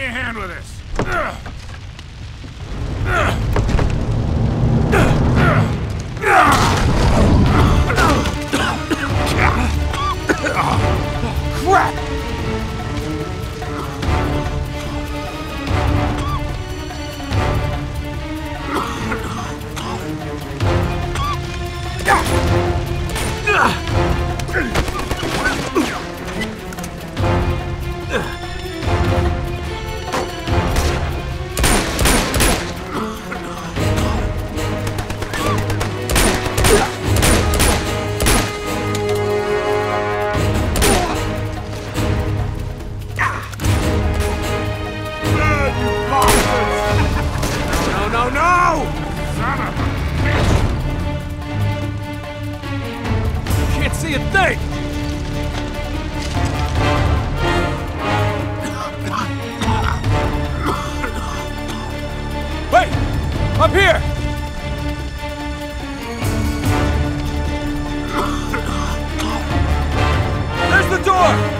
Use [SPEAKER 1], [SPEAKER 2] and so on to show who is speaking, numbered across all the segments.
[SPEAKER 1] me a hand with this.
[SPEAKER 2] Can't see a! Wait! Up here! There's the door!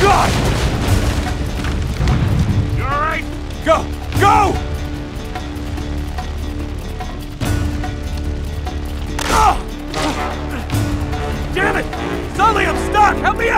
[SPEAKER 2] God!
[SPEAKER 1] You alright?
[SPEAKER 2] Go! Go! Ah! Damn it! Sully, I'm stuck! Help me!